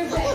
your bed.